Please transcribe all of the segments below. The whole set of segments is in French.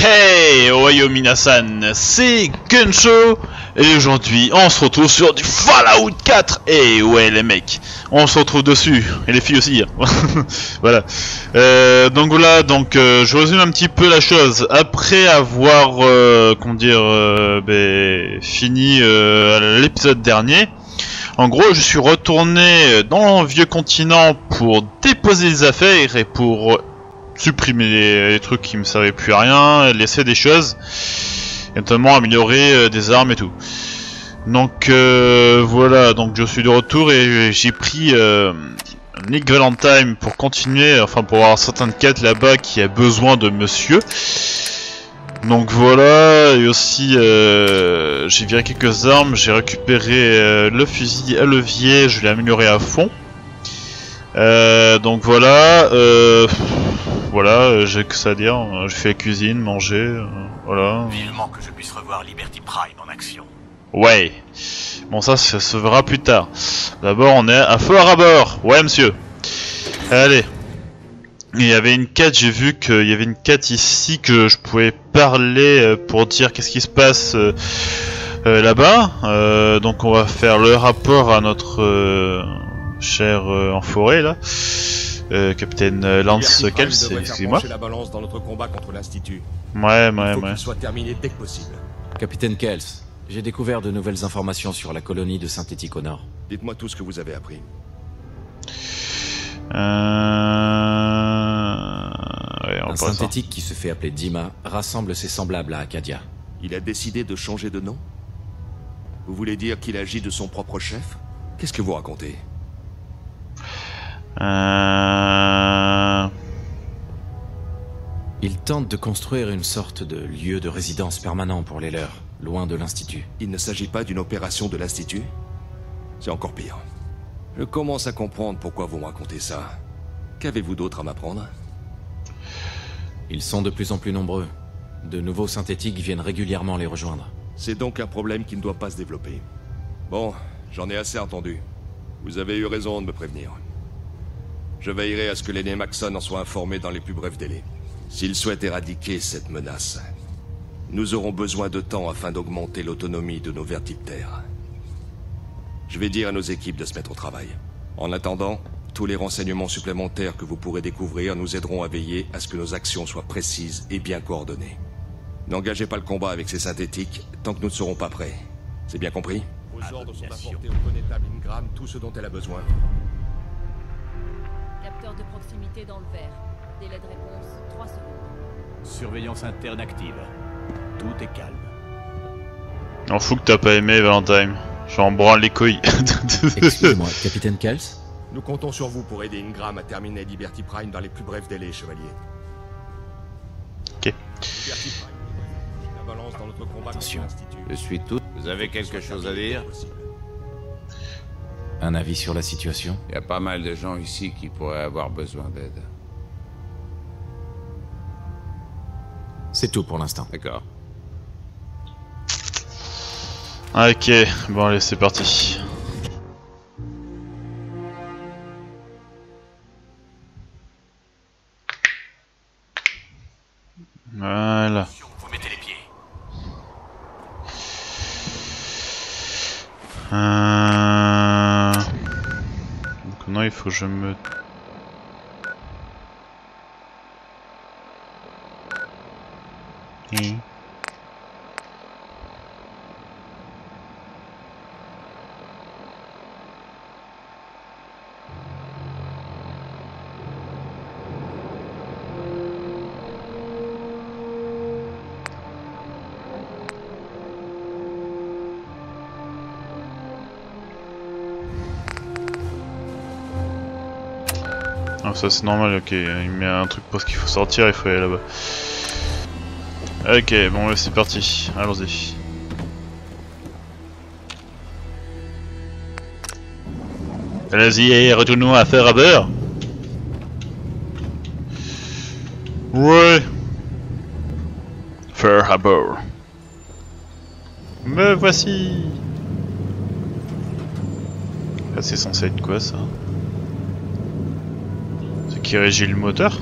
Hey, Ohayo Minasan, c'est Gunshow et aujourd'hui on se retrouve sur du Fallout 4 Et ouais les mecs, on se retrouve dessus, et les filles aussi hein. Voilà. Euh, Donc voilà, donc euh, je résume un petit peu la chose. Après avoir, euh, comment dire, euh, ben, fini l'épisode dernier en gros, je suis retourné dans le vieux continent pour déposer les affaires et pour supprimer les, trucs qui me servaient plus à rien, laisser des choses, et notamment améliorer euh, des armes et tout. Donc euh, voilà, donc je suis de retour et j'ai pris euh, Nick Valentine pour continuer, enfin pour avoir certaines quêtes là-bas qui a besoin de monsieur. Donc voilà, et aussi j'ai viré quelques armes, j'ai récupéré le fusil à levier, je l'ai amélioré à fond. Donc voilà, voilà, euh, j'ai que ça à dire. Euh, Je fais la cuisine, manger, euh, voilà. Vivement que je puisse revoir Liberty Prime en action. Ouais. Bon, ça, ça se verra plus tard. D'abord, on est à fort à bord. Ouais, monsieur. Allez. Il y avait une quête, j'ai vu qu'il y avait une quête ici que je pouvais parler euh, pour dire qu'est-ce qui se passe là-bas. Donc on va faire le rapport à notre cher en forêt là. Euh, capitaine euh, Lance faire excusez-moi. la balance dans notre combat contre l'Institut. Ouais, Il ouais, faut ouais. qu'il soit terminé dès que possible. Capitaine Kels, j'ai découvert de nouvelles informations sur la colonie de synthétique au nord. Dites-moi tout ce que vous avez appris. Euh... Ouais, on Un va pas ça. synthétique qui se fait appeler Dima rassemble ses semblables à Acadia. Il a décidé de changer de nom? Vous voulez dire qu'il agit de son propre chef? Qu'est-ce que vous racontez? Euh... Il tente de construire une sorte de lieu de résidence permanent pour les leurs, loin de l'Institut. Il ne s'agit pas d'une opération de l'Institut? C'est encore pire. Je commence à comprendre pourquoi vous me racontez ça. Qu'avez-vous d'autre à m'apprendre? Ils sont de plus en plus nombreux. De nouveaux synthétiques viennent régulièrement les rejoindre. C'est donc un problème qui ne doit pas se développer. Bon, j'en ai assez entendu. Vous avez eu raison de me prévenir. Je veillerai à ce que l'aîné Maxon en soit informé dans les plus brefs délais. S'il souhaite éradiquer cette menace, nous aurons besoin de temps afin d'augmenter l'autonomie de nos vertiptères. Je vais dire à nos équipes de se mettre au travail. En attendant, tous les renseignements supplémentaires que vous pourrez découvrir nous aideront à veiller à ce que nos actions soient précises et bien coordonnées. N'engagez pas le combat avec ces synthétiques tant que nous ne serons pas prêts. C'est bien compris? Vos ordres sont d'apporter au connétable Ingram tout ce dont elle a besoin. Capteur de proximité dans le verre. Délai de réponse 3 secondes. Surveillance interne active. Tout est calme. On fout que t'as pas aimé Valentine. J'en branle les couilles. Excusez-moi, Capitaine Kels Nous comptons sur vous pour aider Ingram à terminer Liberty Prime dans les plus brefs délais, chevalier. Ok. Liberty Prime. La balance dans notre combat Attention. Je suis tout. Vous avez quelque chose à dire Un avis sur la situation? Il y a pas mal de gens ici qui pourraient avoir besoin d'aide. C'est tout pour l'instant. D'accord. ok, bon allez, c'est parti. Voilà. Vous mettez les pieds. Euh... Il faut que je me... Hmm. Ça c'est normal, ok, il met un truc parce qu'il faut sortir, il faut aller là-bas. Ok, bon c'est parti, allons-y. Allez-y, retournons à faire à beurre. Ouais. À beurre. Me voici. Ah, c'est censé être quoi ça? Qui régit le moteur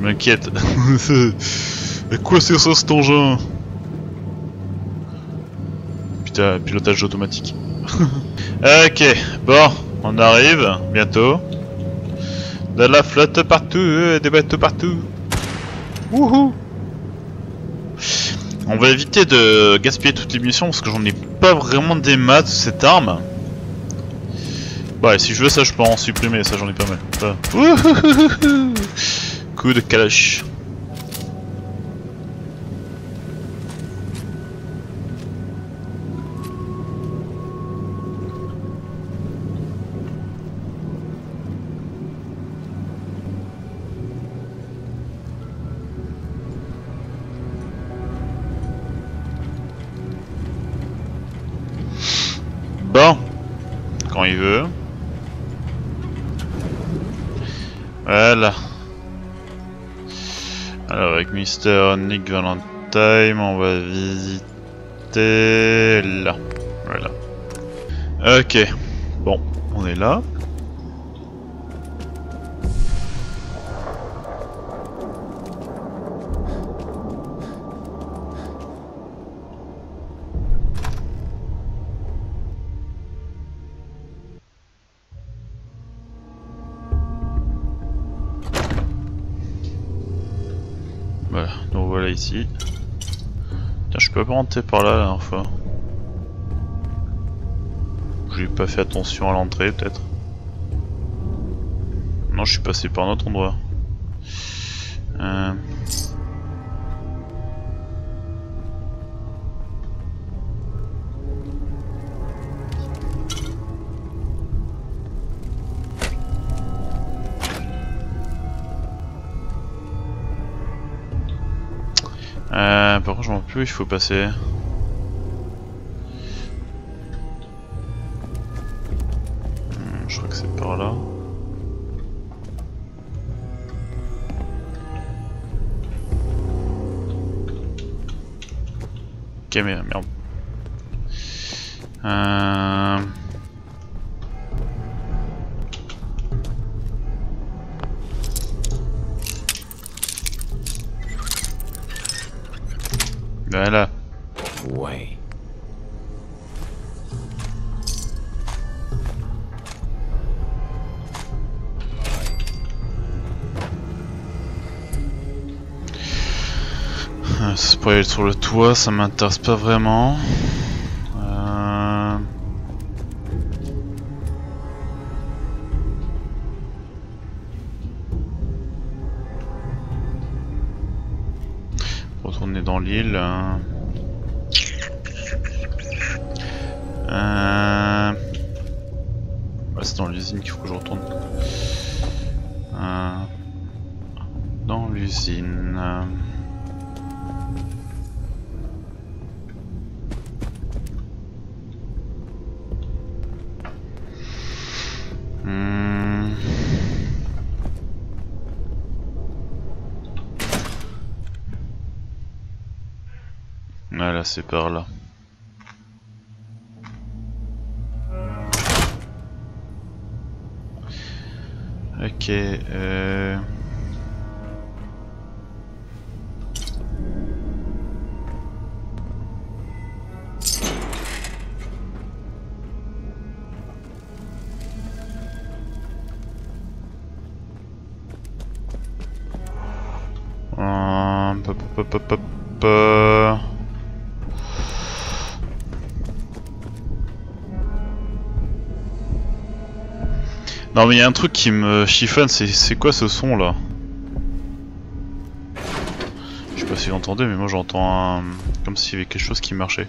m'inquiète. Mais quoi c'est ça cet engin? Putain, pilotage automatique. ok, bon, on arrive bientôt. De la flotte partout, euh, des bateaux partout. Wouhou On va éviter de gaspiller toutes les munitions parce que j'en ai pas vraiment des maths cette arme. Bah, si je veux ça, je peux en supprimer, ça j'en ai pas mal. Coup de calache. Bon, quand il veut. Voilà. Alors avec Mister Nick Valentine, on va visiter là. Voilà. Ok. Bon, on est là. Tiens, je peux pas rentrer par là la dernière fois. J'ai pas fait attention à l'entrée peut-être. Non, je suis passé par un autre endroit. M'en plus, il faut passer. Ça m'intéresse pas vraiment. Euh... Retourner dans l'île. hein. Euh... c'est dans l'usine qu'il faut que je retourne. Euh, Dans l'usine. C'est par là. Ok, euh... Pop, Non mais il y a un truc qui me chiffonne, c'est quoi ce son là? Je sais pas si vous entendez mais moi j'entends un... comme s'il y avait quelque chose qui marchait.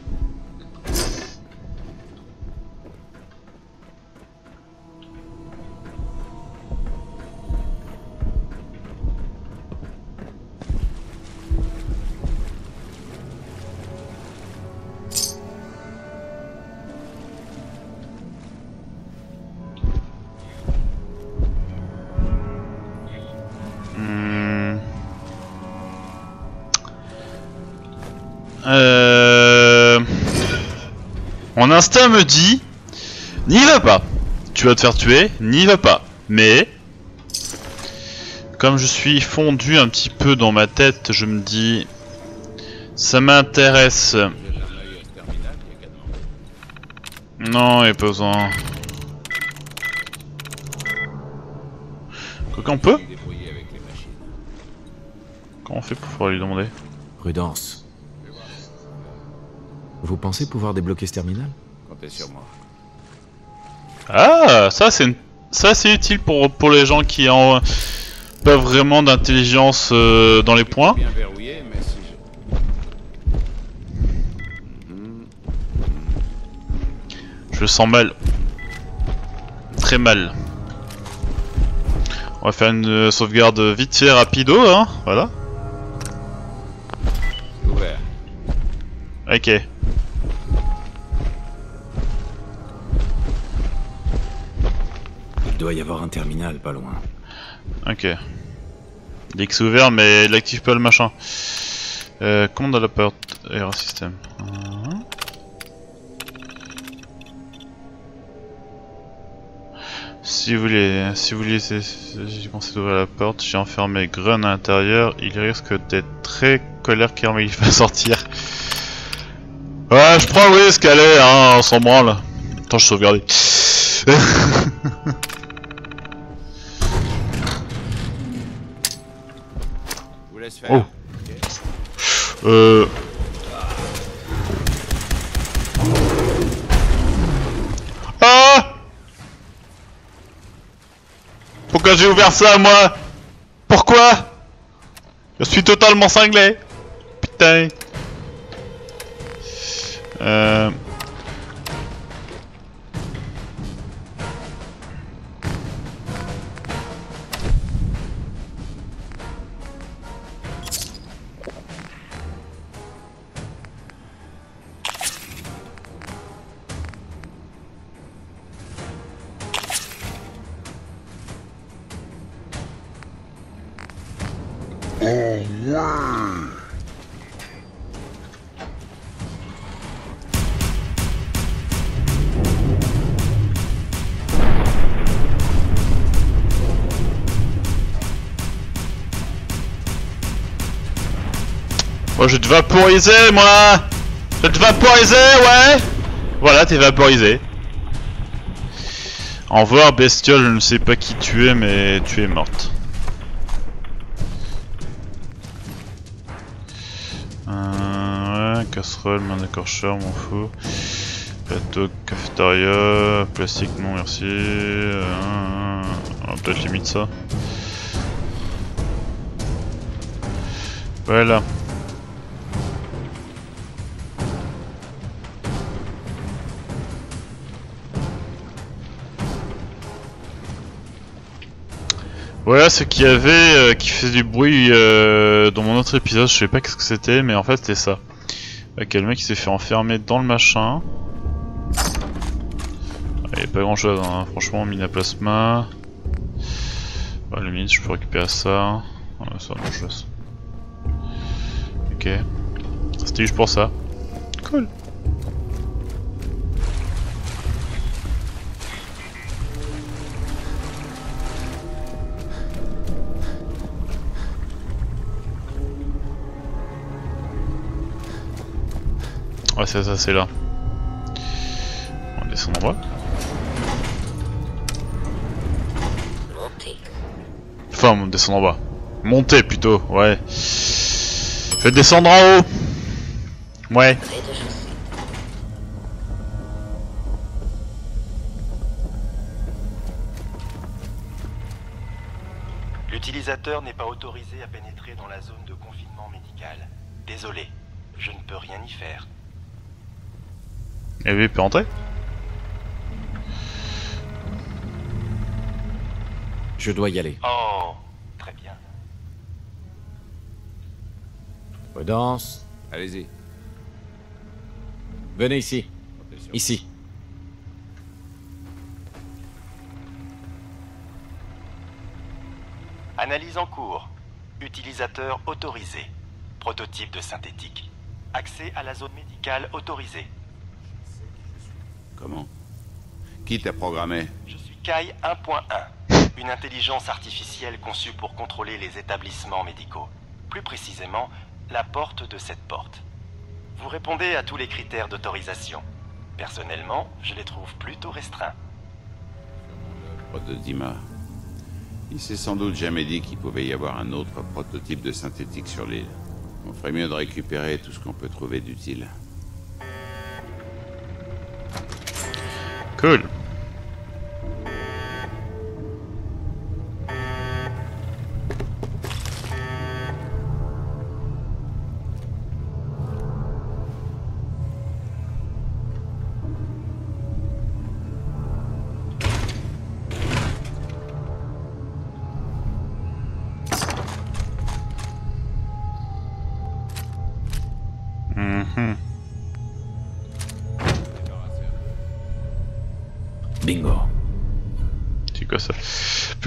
Mon instinct me dit N'y va pas Tu vas te faire tuer, n'y va pas. Mais... comme je suis fondu un petit peu dans ma tête, je me dis, ça m'intéresse. Non, il a pas besoin. Quoi qu'on peut? Comment on fait pour pouvoir lui demander? Prudence. Vous pensez pouvoir débloquer ce terminal? Comptez sur moi. Ah, ça c'est une... ça c'est utile pour pour les gens qui ont pas vraiment d'intelligence euh, dans les points. Je... Sens mal. Très mal. On va faire une euh, sauvegarde vite fait rapido, hein, voilà. Ouvert. Ok. Doit y avoir un terminal pas loin. Ok. Que c'est ouvert, mais il active pas le machin. Euh, commande à la porte. Error système. Mhm. Si vous voulez, si vous voulez, j'ai pensé d'ouvrir la porte, j'ai enfermé Grun à l'intérieur, il risque d'être très colère car il va sortir. Ouais, je prends le risque, allez, hein, on s'en branle. Attends, je sauvegardais. Oh. Euh... Ah. Pourquoi j'ai ouvert ça, moi? Pourquoi? Je suis totalement cinglé. Putain. Euh... Moi je vais te vaporiser moi Je vais te vaporiser ouais Voilà t'es vaporisé. Au revoir bestiole, je ne sais pas qui tu es mais tu es morte. Euh, casserole, main d'écorcheur, m'en fous. Plateau, cafétéria, plastique, non merci. Euh, on va peut-être limite ça. Voilà. Voilà ce qu'il y avait euh, qui faisait du bruit euh, dans mon autre épisode, je sais pas qu'est-ce que c'était, mais en fait c'était ça. Ok, le mec il s'est fait enfermer dans le machin. Il y a pas grand chose, hein. franchement, mine à plasma. Bah, limite, je peux récupérer ça. Ouais, ça, non, je. Ok. C'était juste pour ça. Cool. Ouais, c'est ça, c'est là. On descend en bas. Enfin, on descend en bas. Monter plutôt, ouais. Je vais descendre en haut. Ouais. L'utilisateur n'est pas autorisé à pénétrer dans la zone de confinement médical. Désolé, je ne peux rien y faire. Et lui, il peut entrer Je dois y aller. Oh, très bien. Prudence. Allez-y. Venez ici. Ici. Analyse en cours. Utilisateur autorisé. Prototype de synthétique. Accès à la zone médicale autorisée. Comment Qui t'a programmé Je suis Kai 1.1. une intelligence artificielle conçue pour contrôler les établissements médicaux. Plus précisément, la porte de cette porte. Vous répondez à tous les critères d'autorisation. Personnellement, je les trouve plutôt restreints. Protodima. Il s'est sans doute jamais dit qu'il pouvait y avoir un autre prototype de synthétique sur l'île. On ferait mieux de récupérer tout ce qu'on peut trouver d'utile. Cool.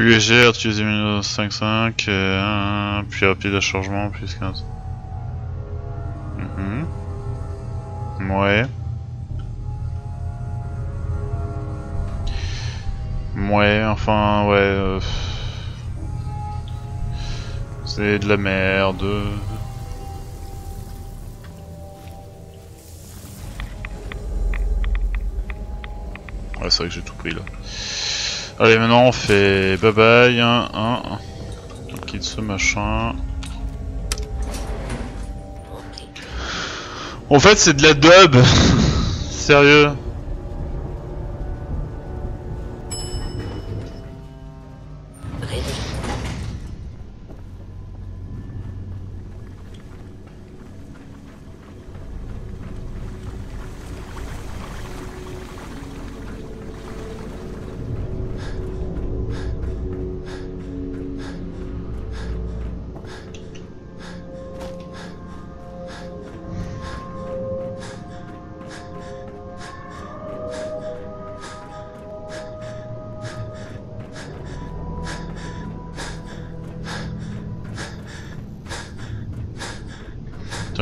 Plus légère, minus 5.5, euh, puis rapide à chargement, plus 15. Mhm. Ouais. Ouais, enfin, ouais. euh, C'est de la merde. Ouais, c'est vrai que j'ai tout pris là. Allez, maintenant on fait bye bye. Hein, hein. On quitte ce machin. En fait, c'est de la dub. Sérieux.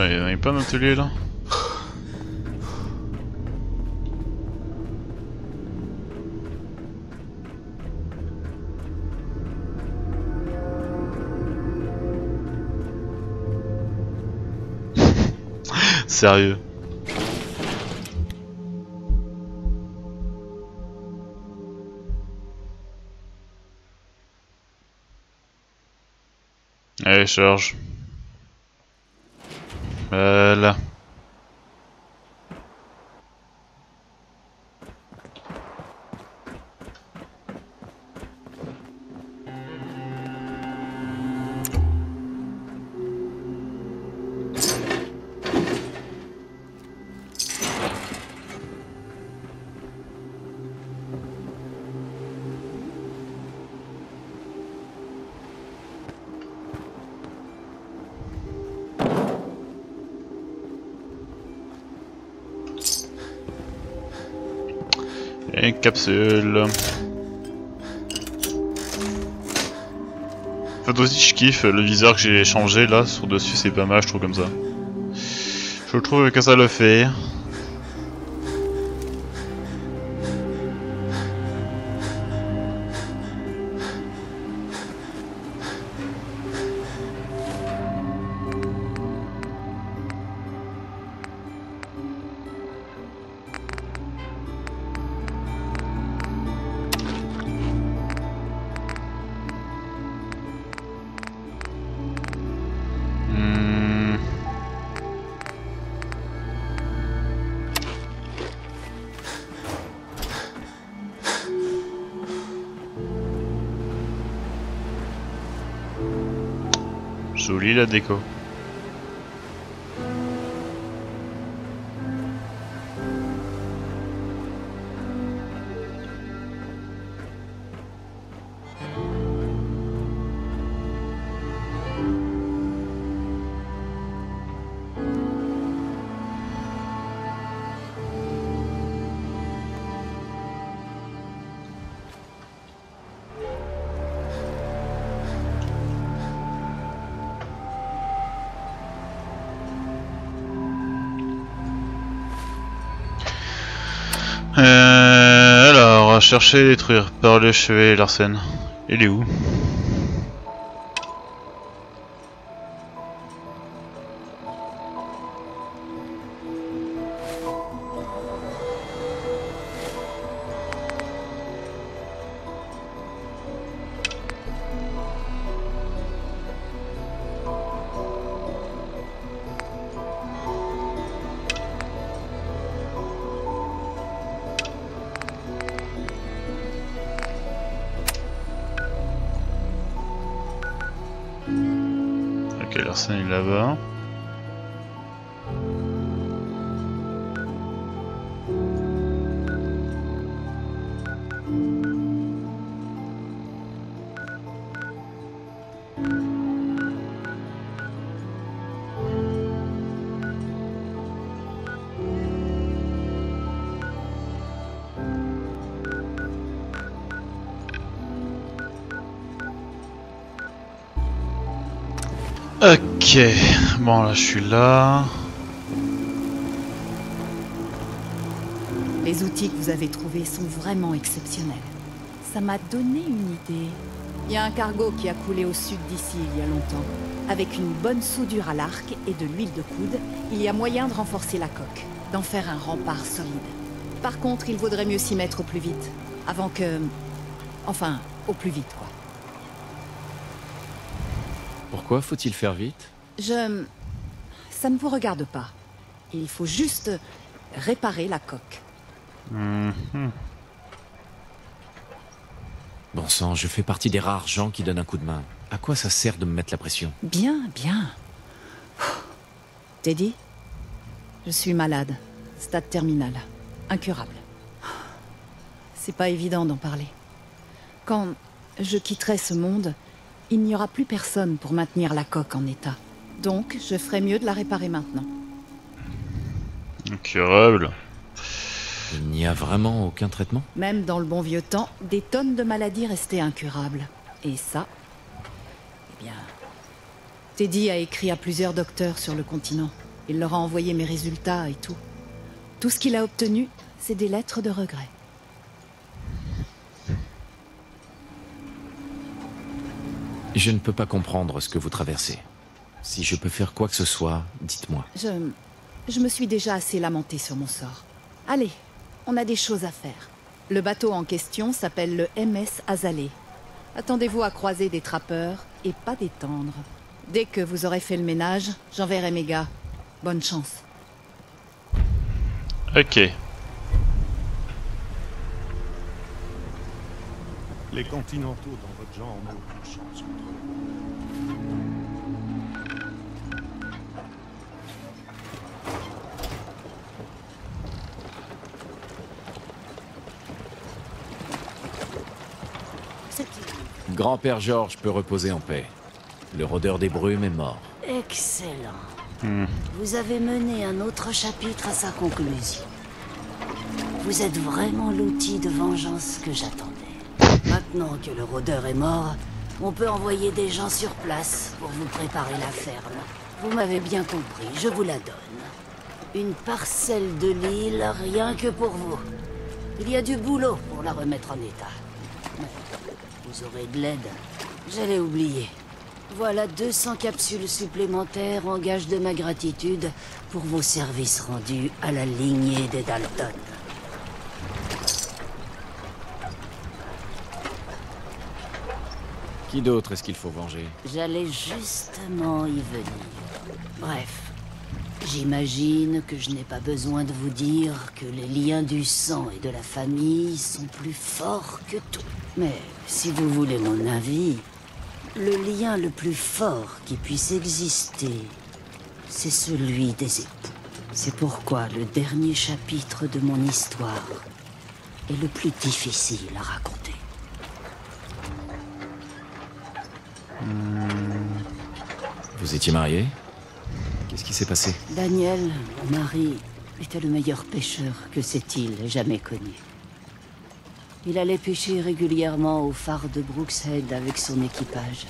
Putain, y'en avait pas un atelier là Sérieux Allez, charge. Voilà. Une capsule. En fait aussi je kiffe le viseur que j'ai changé là sur dessus c'est pas mal je trouve comme ça. Je trouve que ça le fait. Jolie la déco. Chercher, détruire, par le chevet, Larsen. Il est où? Est là-bas. Ok, bon là je suis là. Les outils que vous avez trouvés sont vraiment exceptionnels. Ça m'a donné une idée. Il y a un cargo qui a coulé au sud d'ici il y a longtemps. Avec une bonne soudure à l'arc et de l'huile de coude, il y a moyen de renforcer la coque, d'en faire un rempart solide. Par contre, il vaudrait mieux s'y mettre au plus vite, avant que... Enfin, au plus vite, quoi. Pourquoi faut-il faire vite? Je... Ça ne vous regarde pas. Il faut juste réparer la coque. Mhm. Bon sang, je fais partie des rares gens qui donnent un coup de main. À quoi ça sert de me mettre la pression? Bien, bien. Teddy Je suis malade. Stade terminal. Incurable. C'est pas évident d'en parler. Quand je quitterai ce monde, il n'y aura plus personne pour maintenir la coque en état. Donc, je ferai mieux de la réparer maintenant. Incurable. Il n'y a vraiment aucun traitement? Même dans le bon vieux temps, des tonnes de maladies restaient incurables. Et ça, eh bien... Teddy a écrit à plusieurs docteurs sur le continent. Il leur a envoyé mes résultats et tout. Tout ce qu'il a obtenu, c'est des lettres de regret. Je ne peux pas comprendre ce que vous traversez. Si je peux faire quoi que ce soit, dites-moi. Je... Je me suis déjà assez lamenté sur mon sort. Allez, on a des choses à faire. Le bateau en question s'appelle le MS Azalée. Attendez-vous à croiser des trappeurs et pas des tendres. Dès que vous aurez fait le ménage, j'enverrai mes gars. Bonne chance. Ok. Les continentaux dans votre genre n'ont aucune chance contre Grand-père Georges peut reposer en paix. Le rôdeur des brumes est mort. Excellent. Vous avez mené un autre chapitre à sa conclusion. Vous êtes vraiment l'outil de vengeance que j'attendais. Maintenant que le rôdeur est mort, on peut envoyer des gens sur place pour vous préparer la ferme. Vous m'avez bien compris, je vous la donne. Une parcelle de l'île, rien que pour vous. Il y a du boulot pour la remettre en état. Vous aurez de l'aide. J'allais oublier. Voilà 200 capsules supplémentaires en gage de ma gratitude pour vos services rendus à la lignée des Dalton. Qui d'autre est-ce qu'il faut venger? J'allais justement y venir. Bref, j'imagine que je n'ai pas besoin de vous dire que les liens du sang et de la famille sont plus forts que tout. Mais si vous voulez mon avis, le lien le plus fort qui puisse exister, c'est celui des époux. C'est pourquoi le dernier chapitre de mon histoire est le plus difficile à raconter. Vous étiez marié? Qu'est-ce qui s'est passé Daniel, mon mari, était le meilleur pêcheur que cette île ait jamais connu. Il allait pêcher régulièrement au phare de Brookshead avec son équipage.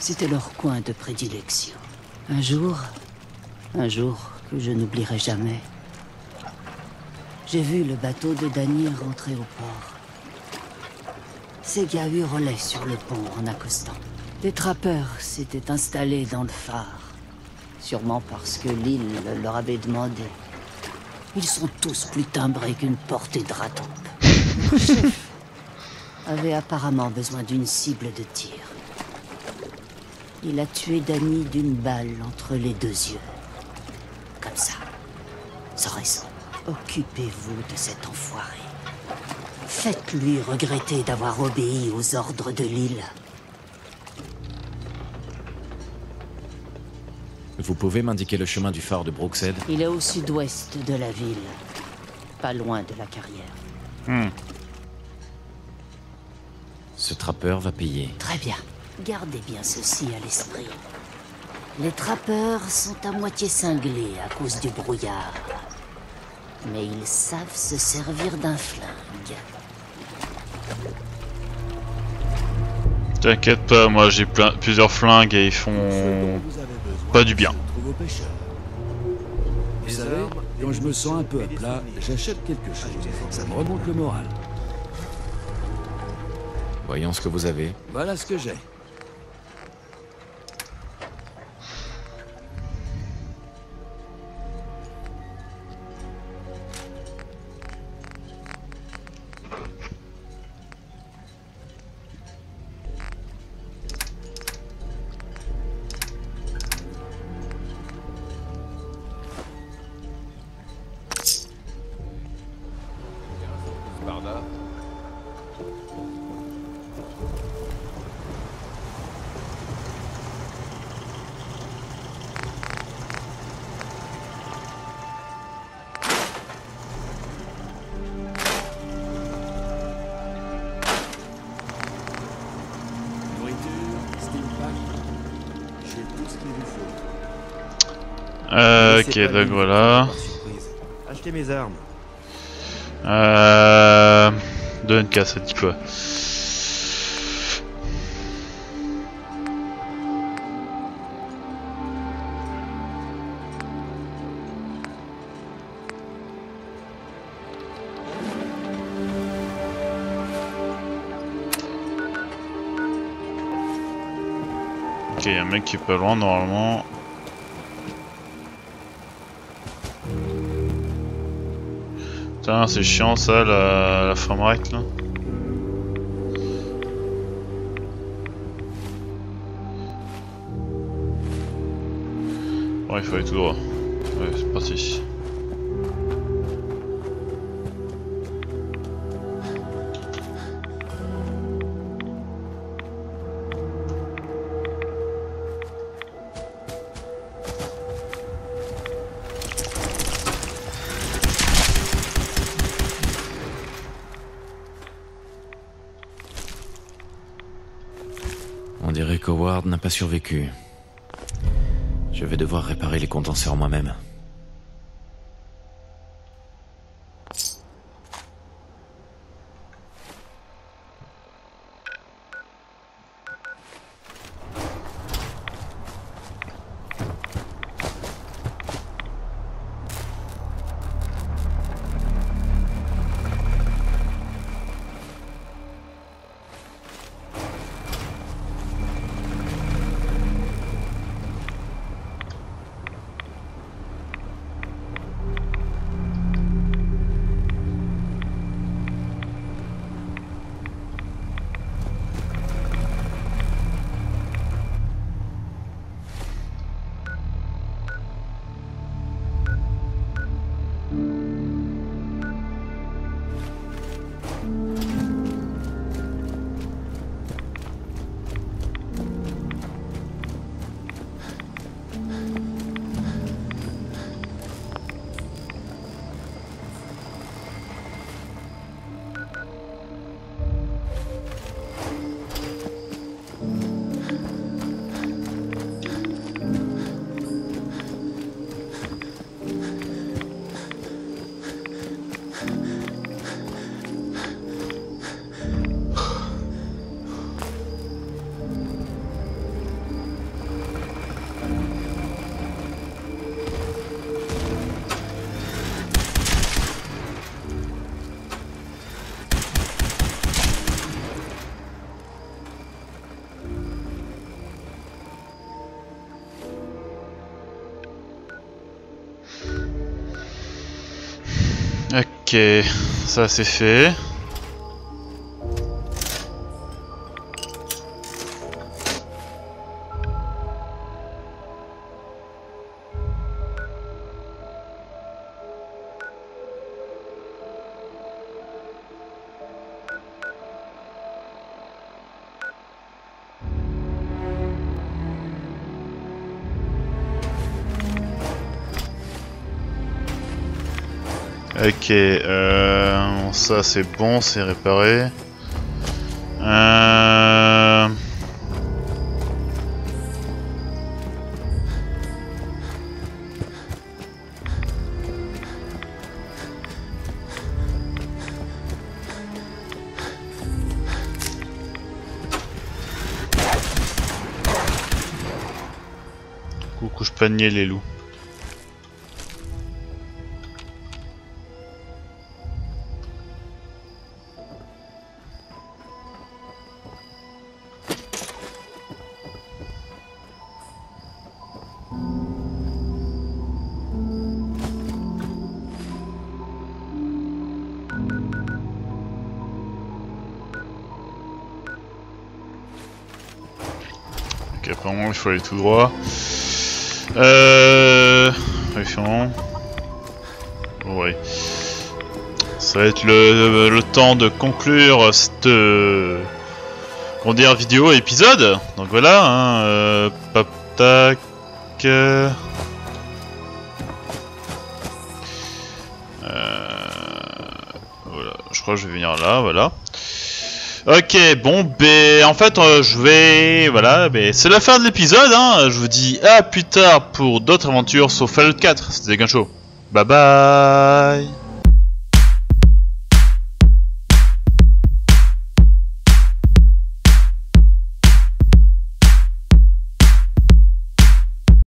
C'était leur coin de prédilection. Un jour, un jour que je n'oublierai jamais, j'ai vu le bateau de Daniel rentrer au port. Ces gars hurlaient sur le pont en accostant. Des trappeurs s'étaient installés dans le phare. Sûrement parce que l'île leur avait demandé. Ils sont tous plus timbrés qu'une portée de. Le chef avait apparemment besoin d'une cible de tir. Il a tué Danny d'une balle entre les deux yeux. Comme ça. Sans raison. Occupez-vous de cet enfoiré. Faites-lui regretter d'avoir obéi aux ordres de l'île. Vous pouvez m'indiquer le chemin du phare de Brookshead Il est au sud-ouest de la ville. Pas loin de la carrière. Hmm. Ce trappeur va payer. Très bien. Gardez bien ceci à l'esprit. Les trappeurs sont à moitié cinglés à cause du brouillard. Mais ils savent se servir d'un flingue. T'inquiète pas, moi j'ai plein, plusieurs flingues et ils font pas du bien. Vous savez, quand je me sens un peu à plat, j'achète quelque chose. Ça me remonte le moral. Voyons ce que vous avez. Voilà ce que j'ai. Ok, donc voilà. Achetez mes armes. Euh... 2NK, ça dit quoi Ok, y'a un mec qui est pas loin normalement. Putain, c'est chiant ça, la, la framerate là. Ouais, il faut aller tout droit. Ouais, c'est parti. On dirait qu'Howard n'a pas survécu. Je vais devoir réparer les condenseurs moi-même. Ok, ça c'est fait. Ok, euh, ça c'est bon, c'est réparé. Euh... Coucou, je panier les loups. Apparemment il faut aller tout droit. Euh... Référent. Ouais. Ça va être le, le temps de conclure cette... Euh, comment dire, vidéo, épisode. Donc voilà, hein, euh, pop, tac... euh, voilà, je crois que je vais venir là, voilà. Ok, bon, ben en fait, euh, je vais, voilà, ben c'est la fin de l'épisode. Hein. Je vous dis à plus tard pour d'autres aventures sur Fallout 4. C'était Show. Bye bye.